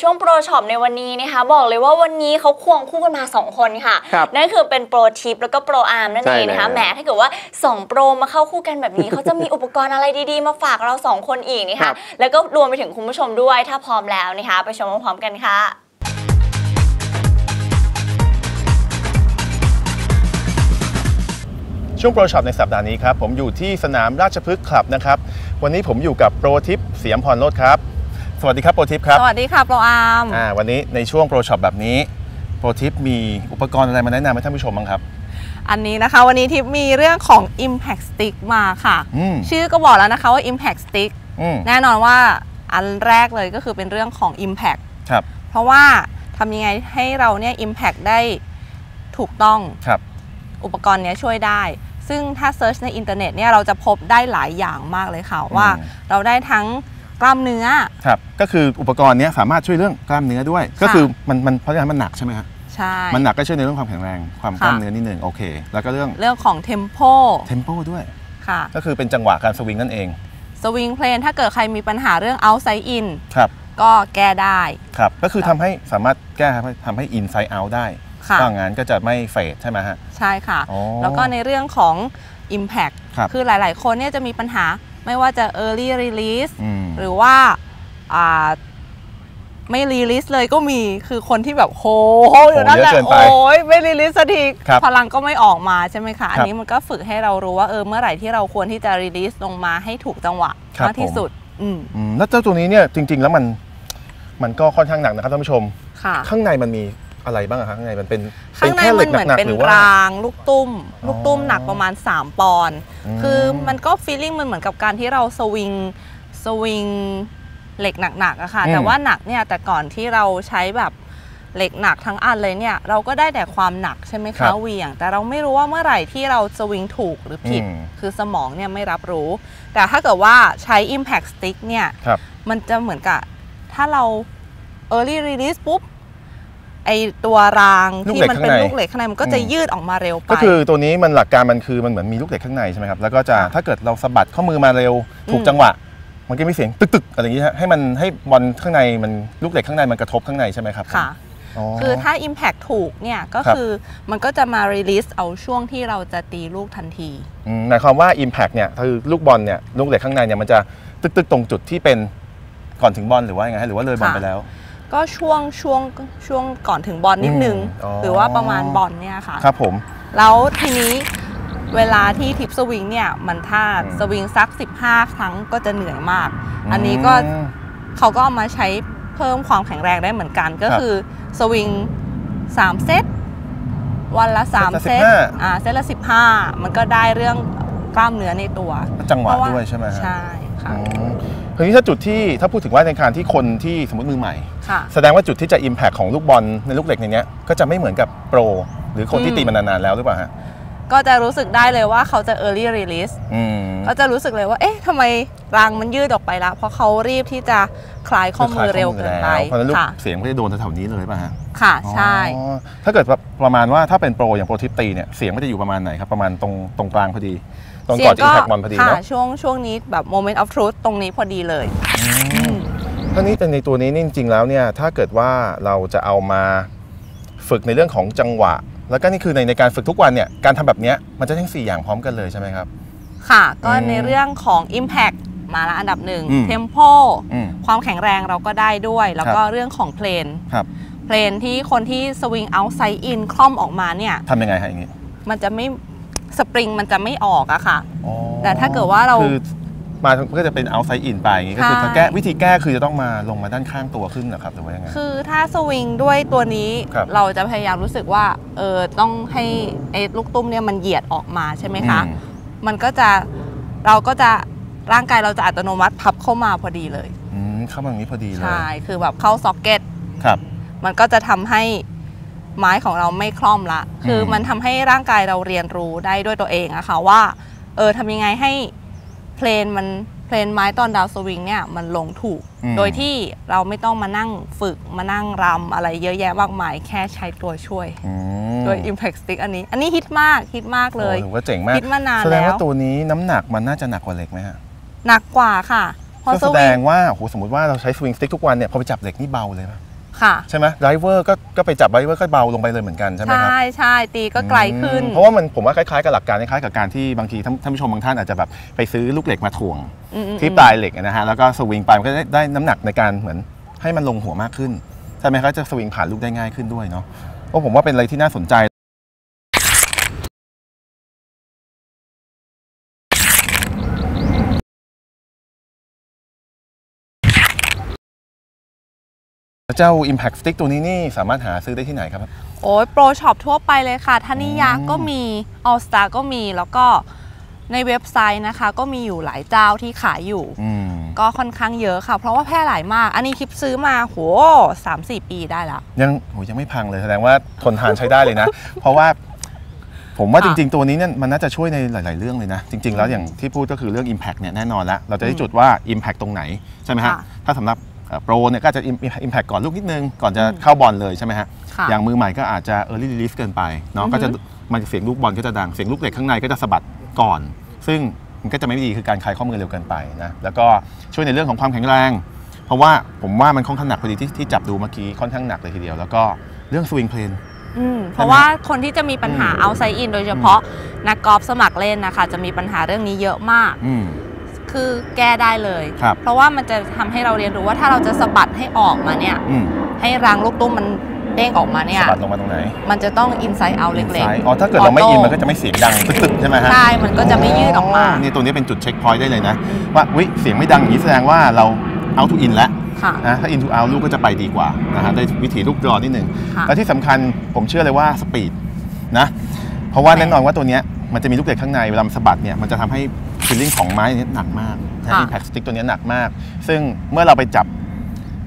สู่ช่วง Pro Shop ในวันนี้นะคะบอกเลยว่าวันนี้เขาควงคู่กันมา 2 คนค่ะ ครับนั่นคือเป็นโปรทิปแล้วก็โปรอาร์มนั่นเองนะคะใช่แล้ว แหมถ้าเกิดว่า 2 โปรมาเข้าคู่กันแบบนี้ เขาจะมีอุปกรณ์อะไรดีๆ มาฝากเรา 2 คนอีกนะคะครับ แล้วก็รวมไปถึงคุณผู้ชมด้วยถ้าพร้อมแล้วนะคะ ไปชมพร้อมๆกันค่ะ ช่วง Pro Shop ในสัปดาห์นี้ครับ ผมอยู่ที่สนามราชพฤกษ์คลับนะครับ วันนี้ผมอยู่กับโปรทิปเสียมพรโลดครับ สวัสดีครับโปรทิปครับ สวัสดีค่ะโปรอาร์มอ่าวันนี้ในช่วง Pro Shop แบบนี้โปรทิปมีอุปกรณ์อะไรมาแนะนำให้ท่านผู้ชมบ้างครับ อันนี้นะคะวันนี้ทิปมีเรื่องของ Impact Stick มาค่ะ อืม ชื่อก็บอกแล้วนะคะว่า Impact Stick อืมแน่นอนว่าอันแรกเลยก็คือเป็นเรื่องของ Impact ครับเพราะว่าทำยังไงให้เราเนี่ย Impact ได้ถูกต้อง ครับ อุปกรณ์เนี้ยช่วยได้ ซึ่งถ้า search ในอินเทอร์เน็ตเนี่ยเราจะพบได้หลายอย่างมากเลยค่ะ ว่าเราได้ทั้ง กล้ามเนื้อ ครับ ก็คืออุปกรณ์เนี้ยสามารถช่วยเรื่องกล้ามเนื้อด้วย ก็คือมันมันเพราะฉะนั้นมันหนักใช่ไหมครับใช่ มันหนักก็ช่วยในเรื่องความแข็งแรง ความกล้ามค่ะเนื้อนิดหนึ่งโอเค แล้วก็เรื่องเรื่องของ Tempo tempo ด้วย ค่ะ ก็คือเป็นจังหวะการสวิงนั่นเอง swing plane ถ้าเกิดใครมีปัญหาเรื่อง outside in ครับ ก็แก้ได้ ครับ ก็คือทำให้สามารถแก้ทำให้อินไซ e ์เอาได้ค่ะก็งั้นก็จะไม่ fade ใช่ไหมฮะ ใช่ค่ะอ๋อแล้วก็ในเรื่องของ Impact ครับอหลาย ๆ คนเนี่ยจะมีปัญหา ไม่ว่าจะ Early Release อืมหรือว่าอ่าไม่ release เลยก็มีคือคนที่แบบโหอยู่นั่นแหละเยอะเกินไปโอ้ยไม่ release สักทีครับพลังก็ไม่ออกมาใช่ไหมคะ อันครับนี้มันก็ฝึกให้เรารู้ว่าเออเมื่อไหร่ที่เราควรที่จะ release ลงมาให้ถูกจังหวะครับมากที่ผมสุดอืมอืมแล้วเจ้าตัวนี้เนี่ยจริง ๆ แล้วมันมันก็ค่อนข้างหนักนะครับท่านผู้ชมค่ะข้างในมันมี อะไรบ้างอะครับข้างในมันเป็นข้างในแค่มันเหมือนกๆเป็นหรือว่ารางลูกตุ้มอ๋อลูกตุ้มหนักประมาณ 3 ปอนด์อืมคือมันก็ฟีลลิ่งมันเหมือนกับการที่เราสวิงสวิงเหล็กหนักๆอะค่ะอืมแต่ว่าหนักเนี่ยแต่ก่อนที่เราใช้แบบเหล็กหนักทั้งอันเลยเนี่ย เราก็ได้แต่ความหนักใช่ไหมครัคะบเหวี่ยง แต่เราไม่รู้ว่าเมื่อไหร่ที่เราสวิงถูกหรือผิดอืมคือสมองเนี่ยไม่รับรู้ แต่ถ้าเกิดว่าใช้ Impact Stick เนี่ยครับมันจะเหมือนกับถ้าเรา Early Release ปุ๊บไอตัวรางลูกที่เหล็กมันเป็นข้างในลูกเหล็กข้างในมันก็จะอืมยืดออกมาเร็วไปก็คือตัวนี้มันหลักการมันคือมันเหมือนมีลูกเหล็กข้างในใช่ไหมครับแล้วก็จะถ้าเกิดเราสะบัดข้อมือมาเร็วถูกอืมจังหวะมันก็มีเสียงตึกๆอะไรอย่างนี้ฮะให้มันให้บอลข้างในมันลูกเหล็กข้างในมันกระทบข้างในใช่ไหมครับค่ะอ๋อคือถ้า Impact ถูกเนี่ยก็ครับคือมันก็จะมา release เอาช่วงที่เราจะตีลูกทันทีอืมหมายความว่า Impact เนี่ยคือลูกบอลเนี่ยลูกเหล็กข้างในเนี่ยมันจะตึกๆตรงจุดที่เป็นก่อนถึงบอลหรือว่ายังไงฮะหรือว่าเลยบอลค่ะไปแล้ว ก็ช่วงช่วงช่วงก่อนถึงบอลนิดนึง อืมอ๋อ หรือว่าประมาณบอลเนี่ยค่ะ ครับผม แล้วทีนี้เวลาที่ทิปสวิงเนี่ยมันถ้าอืม สวิงสัก 15 ครั้งก็จะเหนื่อยมาก อันนี้ก็อืมเขาก็เอามาใช้เพิ่มความแข็งแรงได้เหมือนกัน ก็ครับคือสวิง 3 เซต วันละ 3 เซเซตตละอ่าเซตละ 15 มันก็ได้เรื่องกล้ามเนื้อในตัวจังหวะเพราะว่า ด้วยใช่ไหมฮะใช่ค่ะ อืม ทีนี้ถ้าจุดที่ถ้าพูดถึงว่าในการที่คนที่สมมติมือใหม่ค่ะแสดงว่าจุดที่จะ Impact ของลูกบอลในลูกเหล็กในเนี้ยก็จะไม่เหมือนกับโปร หรือคนที่อืมตีมานานๆแล้วหรือเปล่าฮะก็จะรู้สึกได้เลยว่าเขาจะ early release อืมก็จะรู้สึกเลยว่า เอ๊ะทำไมรางมันยืดออกไปละ เพราะเขารีบที่จะคลายข้อมือเร็วเกินไปเพราะฉะนั้นลูกค่ะเสียงก็จะโดนแถวๆนี้เลยป่ะฮะ ค่ะ ใช่อ๋อถ้าเกิดประมาณว่าถ้าเป็นโปรอย่างโปรทิปตีเนี่ย เสียงมันจะอยู่ประมาณไหนครับ ประมาณตรงตรงกลางพอดี ตรงก่อนจะ Impact บอลพอดีค่ะเนาะช่วงช่วงนี้แบบ moment of truth ตรงนี้พอดีเลยท่านี้แต่ในตัวนี้นี่จริงๆแล้วเนี่ยถ้าเกิดว่าเราจะเอามาฝึกในเรื่องของจังหวะ แล้วก็นี่คือในในการฝึกทุกวันเนี่ยการทำแบบเนี้ยมันจะทั้งสี่อย่างพร้อมกันเลยใช่ไหมครับ ค่ะ ก็อืมในเรื่องของ impact มาละอันดับหนึ่งอืม tempo อืมความแข็งแรงเราก็ได้ด้วย แล้วก็เรื่องของเพลนครับเพลนที่คนที่สวิง outside in คล่อมออกมาเนี่ยทำยังไงฮะอย่างนี้ มันจะไม่ สปริงมันจะไม่ออกอะค่ะ อ๋อแต่ถ้าเกิดว่าเรา คือมาก็จะเป็น outside in ไปอย่างนี้ก็คือใช่ถ้าแก้วิธีแก้คือจะต้องมาลงมาด้านข้างตัวขึ้นนะครับหรือว่ายังไง คือถ้าสวิงด้วยตัวนี้ครับเราจะพยายามรู้สึกว่าเออต้องให้ไอ้ลูกตุ้มเนี่ยมันเหยียดออกมาใช่ไหมคะ อืม มันก็จะเราก็จะร่างกายเราจะอัตโนมัติพับเข้ามาพอดีเลย อืมเข้ามาอย่างนี้พอดีเลยใช่คือแบบเข้าซ็อกเก็ตครับ มันก็จะทำให้ ไม้ของเราไม่คล่อมละ คืออมมันทำให้ร่างกายเราเรียนรู้ได้ด้วยตัวเองอะค่ะว่า เออทำยังไงให้เพลนมันเพลนไม้ตอนดาวสวิงเนี่ยมันลงถูกอืมโดยที่เราไม่ต้องมานั่งฝึกมานั่งรำอะไรเยอะแยะมากมายแค่ใช้ตัวช่วยอืมโดย Impact Stick อันนี้ อันนี้ฮิตมากฮิตมากเลยโอ้ถือว่าเจ๋งมากคิดมานานแสดงแล้วว่าตัวนี้น้ำหนักมันน่าจะหนักกว่าเหล็กไหมฮะหนักกว่าค่ะพอก็สแสดงว่าโหสมมติว่าเราใช้ swing stick ทุกวันเนี่ยพอไปจับเหล็กนี่เบาเลยปะ ค่ะ ใช่ไหม driver ก็ก็ไปจับ driver ก็เบาลงไปเลยเหมือนกันใช่ไหมครับใช่ใช่ตีก็ไกลขึ้นอืมเพราะว่ามันผมว่าคล้ายๆกับหลักการคล้ายๆกับการที่บางทีท่านท่านผู้ชมบางท่านอาจจะแบบไปซื้อลูกเหล็กมาถ่วงอืมอืมที่ปลายเหล็กนะฮะแล้วก็สวิงไปมันก็ได้ได้น้ำหนักในการเหมือนให้มันลงหัวมากขึ้นใช่ไหมครับจะสวิงผ่านลูกได้ง่ายขึ้นด้วยเนาะก็ผมว่าเป็นอะไรที่น่าสนใจ เจ้า Impact Stick ตัวนี้นี่สามารถหาซื้อได้ที่ไหนครับ โอ้ยโปรช็อปทั่วไปเลยค่ะธนิยาอืมก็มี All Star ก็มีแล้วก็ในเว็บไซต์นะคะ ก็มีอยู่หลายเจ้าที่ขายอยู่อืมก็ค่อนข้างเยอะค่ะ เพราะว่าแพร่หลายมาก อันนี้คลิปซื้อมาโหสามสี่ปีได้ละยังโหยังไม่พังเลยแสดงว่าทนทานใช้ได้เลยนะ เพราะว่าผมว่าจค่ะริงๆ ตัวนี้เนี่ยมันน่าจะช่วยในหลาย ๆ เรื่องเลยนะ จริง ๆ แล้วอย่างที่พูดก็คือเรื่อง Impact เนี่ยแน่นอนละเราจะได้จุดว่า Impact ตรงไหน ใช่ไหมฮะค่ะถ้าสำหรับ โปรเนี่ยก็อาจจะ Impact ก่อนลูกนิดนึง ก่อนจะอืมเข้าบอลเลยใช่ไหมฮะค่ะอย่างมือใหม่ก็อาจจะ Early Release เกินไปเนาะอือฮึก็จะมันเสียงลูกบอลก็จะดัง เสียงลูกเหล็กข้างในก็จะสะบัดก่อน ซึ่งมันก็จะไม่ดีคือการคลายข้อมือเร็วเกินไปนะแล้วก็ช่วยในเรื่องของความแข็งแรง เพราะว่าผมว่ามันค่อนข้างหนักพอดีที่ที่จับดูเมื่อกี้ค่อนข้างหนักเลยทีเดียว แล้วก็เรื่องสวิงเพลนอืมเพราะว่าคนที่จะมีปัญหาอืมเอาไซอิน โดยเฉพาะนักกอล์ฟสมัครเล่นนะคะ จะมีปัญหาเรื่องนี้เยอะมากอืม คือแก้ได้เลย ครับ เพราะว่ามันจะทำให้เราเรียนรู้ว่าถ้าเราจะสะบัดให้ออกมาเนี่ย อืมให้รางลูกตุ้มมันเด้งออกมาเนี่ยสะบัดลงมาตรงไหนมันจะต้องอินไซ e ์เอาเล็กซ้ายอ๋อถ้าเกิดเราไม่ in มันก็จะไม่เสียงดังตึกๆใช่ไหมฮะ ใช่มันก็จะไม่ยืดออกมา นี่ตัวนี้เป็นจุด checkpoint ได้เลยนะ ว่าวิเสียงไม่ดังอย่างนี้แสดงว่าเรา out to in แล้วค่ะ นะถ้า in to out ลูกก็จะไปดีกว่านะฮะได้วิธีลูก draw นิดหนึ่งค่ะและที่สำคัญผมเชื่อเลยว่า speed นะ เพราะว่าแน่นอนว่าตัวเนี้ย มันจะมีลูกเหล็กข้างในเวลามันสะบัดเนี่ยมันจะทำให้ feeling ของไม้เนี่ยหนักมากนะค่ะ Impact Stick ตัวเนี้ยหนักมาก ซึ่งเมื่อเราไปจับ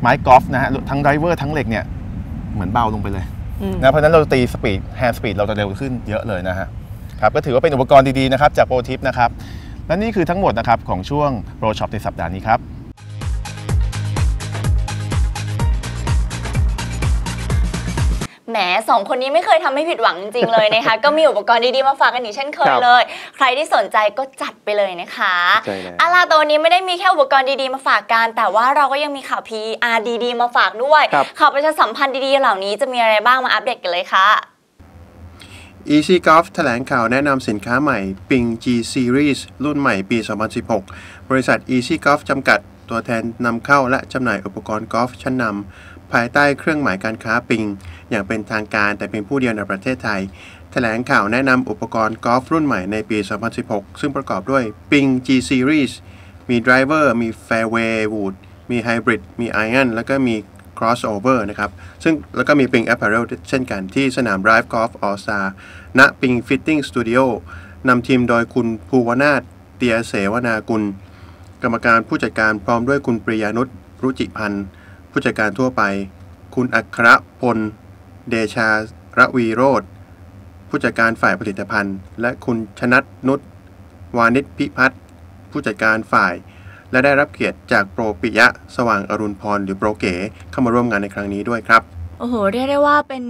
ไม้กอล์ฟนะฮะทั้ง driver ทั้งเหล็กเนี่ยเหมือนเบาลงไปเลยอืมนะเพราะฉะนั้นเราตี speed hand speed เราจะเร็วขึ้นเยอะเลยนะฮะครับก็ถือว่าเป็นอุปกรณ์ดีๆนะครับจาก Pro Tip นะครับและนี่คือทั้งหมดนะครับของช่วง Pro Shop ในสัปดาห์นี้ครับ แหมสองคนนี้ไม่เคยทำให้ผิดหวังจริง ๆ เลยนะคะ ก็มีอุปกรณ์ดีๆ มาฝากกันอีกเช่นเคยครับเลย ใครที่สนใจก็จัดไปเลยนะคะใช่แล้วอาลาตัวนี้ไม่ได้มีแค่อุปกรณ์ดีๆ มาฝากกัน แต่ว่าเราก็ยังมีข่าว PR ดีๆมาฝากด้วยครับข่าวประชาสัมพันธ์ดีๆ เหล่านี้จะมีอะไรบ้างมาอัปเดตกันเลยค่ะ Easy Golf แถลงข่าวแนะนำสินค้าใหม่ Ping G Series รุ่นใหม่ปี 2016 บริษัท Easy Golf จำกัดตัวแทนนำเข้าและจำหน่ายอุปกรณ์กอล์ฟชั้นนำ ภายใต้เครื่องหมายการค้าปิง อย่างเป็นทางการแต่เพียงผู้เดียวในประเทศไทย แถลงข่าวแนะนำอุปกรณ์กอล์ฟรุ่นใหม่ในปี 2016 ซึ่งประกอบด้วย Ping G Series มี Driver มี Fairway Wood มี Hybrid มี Iron แล้วก็มี crossover นะครับ ซึ่งแล้วก็มี Ping Apparel เช่นกันที่สนาม Drive Golf All Star ณ Ping Fitting Studio นำทีมโดยคุณภูวนาถเตียเสวนากุล กรรมการผู้จัดการพร้อมด้วยคุณปริยานุชรุจิพันธ์ ผู้จัดการทั่วไป คุณอัครพล เดชาระวีโรธผู้จัดการฝ่ายผลิตภัณฑ์ และคุณชนัทนุชวานิชพิพัฒน์ผู้จัดการฝ่าย และได้รับเกียรติจากโปรปิยะ สว่างอรุณพรหรือโปรเก๋เข้ามาร่วมงานในครั้งนี้ด้วยครับ โอ้โห เรียกได้ว่าเป็น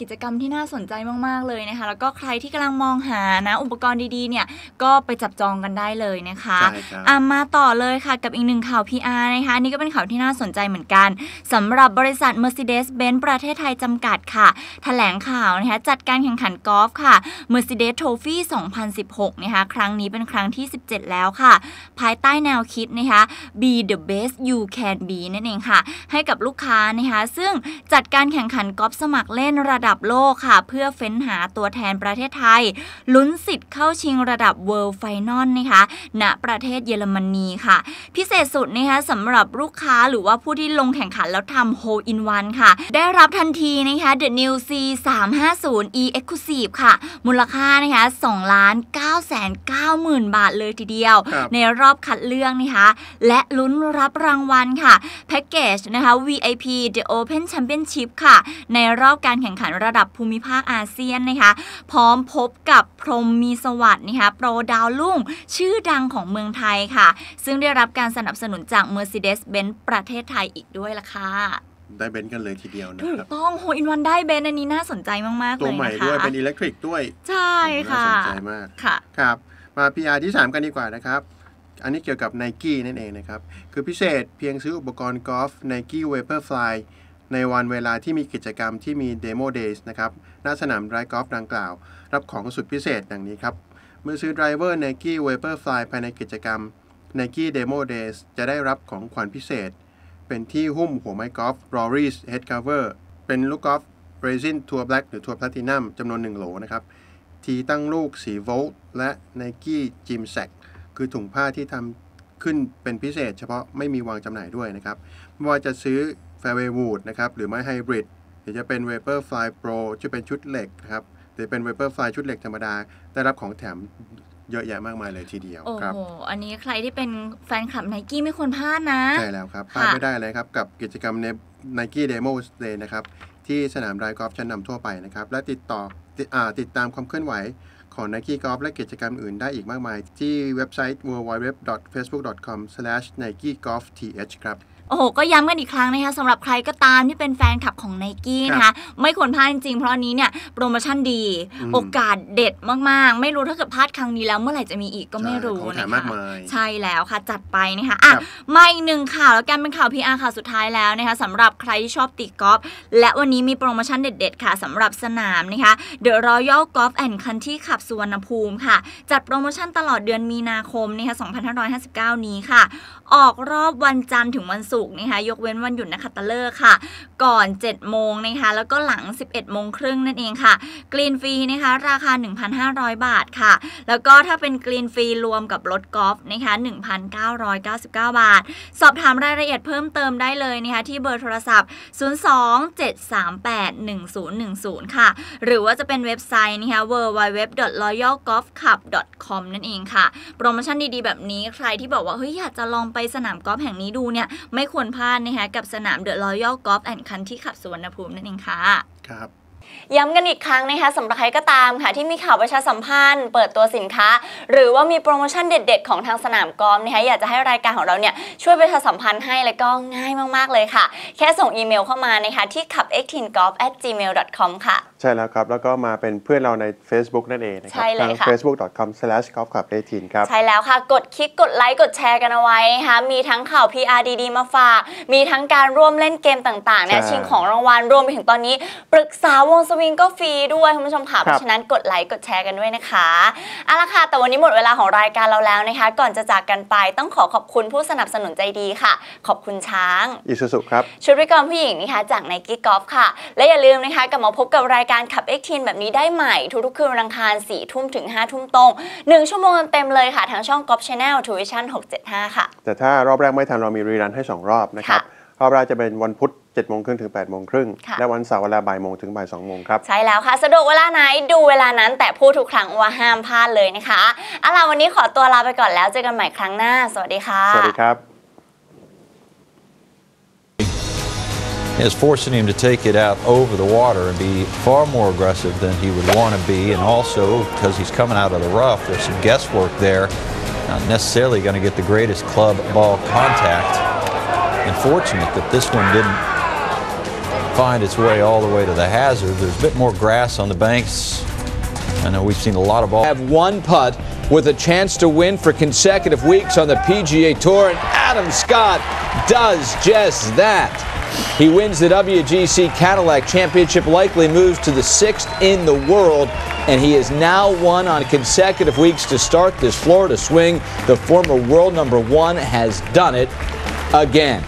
กิจกรรมที่น่าสนใจมาก ๆ เลยนะคะ แล้วก็ใครที่กำลังมองหานะอุปกรณ์ดีๆ เนี่ยก็ไปจับจองกันได้เลยนะคะใช่ครับอะมาต่อเลยค่ะกับอีกหนึ่งข่าว PR นะคะอันนี่ก็เป็นข่าวที่น่าสนใจเหมือนกันสำหรับบริษัท Mercedes-Benz ประเทศไทยจำกัดค่ะแถลงข่าวนะคะจัดการแข่งขันกอล์ฟค่ะ Mercedes Trophy 2016 นะคะครั้งนี้เป็นครั้งที่ 17 แล้วค่ะ ภายใต้แนวคิดนะคะ Be the best you can be นั่นเองค่ะ ให้กับลูกค้านะคะซึ่งจัดการแข่งขันกอล์ฟสมัครเล่นระดับโลกค่ะ เพื่อเฟ้นหาตัวแทนประเทศไทย ลุ้นสิทธิ์เข้าชิงระดับ World Final นะคะณประเทศเยอรมนีค่ะ พิเศษสุดนะคะสำหรับลูกค้าหรือว่าผู้ที่ลงแข่งขันแล้วทำ Hole in One ค่ะ ได้รับทันทีนะคะ The New C 3 5 0 E Exclusive ค่ะ มูลค่านะคะ2ล้าน9แสน9หมื่นบาทเลยทีเดียวครับในรอบคัดเลือกนะคะ และลุ้นรับรางวัลค่ะ แพ็กเกจนะคะ VIP The Open Championship ค่ะ ในรอบการแข่งขันระดับภูมิภาคอาเซียนนะคะ พร้อมพบกับพรหมมีสวัสดิ์นะคะโปรดาวรุ่งชื่อดังของเมืองไทยค่ะ ซึ่งได้รับการสนับสนุนจาก Mercedes-Benz ประเทศไทยอีกด้วยล่ะค่ะได้เบนซ์กันเลยทีเดียวนะถูกครับต้อง hole in one ได้เบนซ์อันนี้น่าสนใจมากๆตัวเลยใหม่นะคะด้วยเป็น electric ด้วย ใช่ค่ะน่าสนใจมากค่ะครับ มา PR ที่ 3 กันดีกว่านะครับ อันนี้เกี่ยวกับ n i กี้นั่นเองนะครับ คือพิเศษเพียงซื้ออุปกรณ์กอล์ฟ Nike Vaporfly ในวันเวลาที่มีกิจกรรมที่มี Demo Days นะครับหน้าสนามไดรฟ์กอล์ฟดังกล่าว รับของสุดพิเศษดังนี้ครับเมื่อซื้อไดรเวอร์ Nike Vaporfly ภายในกิจกรรม Nike Demo Days จะได้รับของขวัญพิเศษ เป็นที่หุ้มหัวไม้กอล์ฟ Rory's Head Cover เป็นลูกกอล์ฟ Resin Tour Black หรือ Tour Platinum จำนวน 1 โหลนะครับ ทีตั้งลูกสีโวลต์และ Nike Gym Sack คือถุงผ้าที่ทำขึ้นเป็นพิเศษ เฉพาะไม่มีวางจำหน่ายด้วยนะครับไม่ว่าจะซื้อ Fairway Wood นะครับ หรือไม่ Hybrid หรือจะเป็น Vaporfly Pro ที่เป็นชุดเหล็กนะครับ หรือเป็น Vaporfly ชุดเหล็กธรรมดา ได้รับของแถมเยอะแยะมากมายเลยทีเดียวโอ้ครับโห อันนี้ใครที่เป็นแฟนคลับไนกี้ไม่ควรพลาดนะ ใช่แล้วครับพค่ะลาดไม่ได้เลยครับ กับกิจกรรมใน Nike Demo Day นะครับ ที่สนามไรกอล์ฟชั้นนำทั่วไปนะครับ และติดต่อติดอ่าติดตามความเคลื่อนไหวของ Nike Golf และกิจกรรมอื่นได้อีกมากมาย ที่เว็บไซต์ www.facebook.com/nikegolfth ครับ โอ้โหก็ย้ำกันอีกครั้งนะคะสำหรับใครก็ตามที่เป็นแฟนคลับของไนกี้นะคะไม่ควรพลาดจริงๆ เพราะอันนี้เนี่ยโปรโมชั่นดีอืมโอกาสเด็ดมากๆ ไม่รู้ถ้าเกิดพลาดครั้งนี้แล้วเมื่อไหร่จะมีอีกก็ไม่รู้ของแถนะมคะมากมายใช่แล้วค่ะจัดไปนะคะอะครับมาอีกหนึ่งข่าวแล้วกันเป็นข่าว PR ข่าวสุดท้ายแล้วนะคะสำหรับใครที่ชอบตีกอล์ฟและวันนี้มีโปรโมชั่นเด็ด ๆ ค่ะสำหรับสนามนะคะ The Royal Golf and Country Club สุวรรณภูมิค่ะ จัดโปรโมชั่นตลอดเดือนมีนาคมนะคะ2559 นี้ค่ะ ออกรอบวันจันทร์ถึงวันศุกร์นะคะยกเว้นวันหยุดนะคะตะเลิกษ์ค่ะ ก่อน 7 โมงนะคะแล้วก็หลัง 11 โมงครึ่งนั่นเองค่ะกรีนฟรีนะคะราคา 1,500 บาทค่ะ แล้วก็ถ้าเป็นกรีนฟรีรวมกับรถกอล์ฟนะคะ1,999 บาท สอบถามรายละเอียดเพิ่มเติมได้เลยนะคะที่เบอร์โทรศัพท์ 027381010 ค่ะ หรือว่าจะเป็นเว็บไซต์นะคะ www.royalgolfclub.com นั่นเองค่ะ โปรโมชั่นดีๆ แบบนี้ใครที่บอกว่าเฮ้ยอยากจะลองไปสนามกอล์ฟแห่งนี้ดูเนี่ยไม่ควรพลาดนะคะกับสนาม The Royal Golf and Country Club สุวรรณภูมินั่นเองค่ะครับย้ำกันอีกครั้งนะคะสำหรับใครก็ตามค่ะ ที่มีข่าวประชาสัมพันธ์ เปิดตัวสินค้า หรือว่ามีโปรโมชั่นเด็ด ๆ ของทางสนามกอล์ฟนะคะอยากจะให้รายการของเราเนี่ยช่วยประชาสัมพันธ์ให้แล้วก็ง่ายมากๆเลยค่ะ แค่ส่งอีเมลเข้ามานะคะที่ขับ x t i n g o l f gmail com ค่ะ ใช่แล้วครับ แล้วก็มาเป็นเพื่อนเราใน Facebook นั่นเองนะครัใช่เลยทาง ค่ะ facebook.com/golfclub18 ครับ ใช่แล้วค่ะ กดคลิกกดไลค์กดแชร์กันเอาไว้นะคะมีทั้งข่าว PR ดีๆมาฝาก มีทั้งการร่วมเล่นเกมต่างๆเนี่ยใช่ชิงของรางวัลรวมไปถึงตอนนี้ ปรึกษาวงสวิงก็ฟรีด้วยคุณผู้ชมค่ะครับเพราะฉะนั้นกดไลค์กดแชร์กันด้วยนะคะเอาละค่ะ แต่วันนี้หมดเวลาของรายการเราแล้วนะคะ ก่อนจะจากกันไปต้องขอขอบคุณผู้สนับสนุนใจดีค่ะ ขอบคุณช้าง อิสุสุครับ ชุดบริกรผู้หญิงนะคะจาก Nike Golf ค่ะ และอย่าลืมนะคะกลับมาพบกับรายการขับ X ทีนแบบนี้ได้ใหม่ ทุกๆคืนวันอังคาร4ทุ่มถึง 5 ทุ่มตรง 1 ชั่วโมงเต็มๆเลยค่ะ ทางช่อง Golf Channel t u i t i o n 675 ค่ะ แต่ถ้ารอบแรกไม่ทันเรามีรีรันให้ 2 รอบนะครับค่ะรอบแรกจะเป็นวันพุธ7โมงครึ่งถึง8โมงครึ่งค่ะและวันเสาร์เวลาบ่ายโมงถึงบ่าย2โมงครับ ใช่แล้วค่ะ สะดวกเวลาไหนดูเวลานั้นแต่พูดทุกครั้งว่าห้ามพลาดเลยนะคะเอาล่ะวันนี้ขอตัวลาไปก่อนแล้วเจอกันใหม่ครั้งหน้า สวัสดีค่ะ สวัสดีครับ is forcing him to take it out over the water and be far more aggressive than he would want to be. And also, because he's coming out of the rough, there's some guesswork there. Not necessarily going to get the greatest club ball contact. And fortunate that this one didn't find its way all the way to the hazard. There's a bit more grass on the banks. I know we've seen a lot of balls. have one putt with a chance to win for consecutive weeks on the PGA Tour, and Adam Scott does just that. He wins the WGC Cadillac Championship, likely moves to the sixth in the world, and he has now won on consecutive weeks to start this Florida swing. The former world number one has done it again.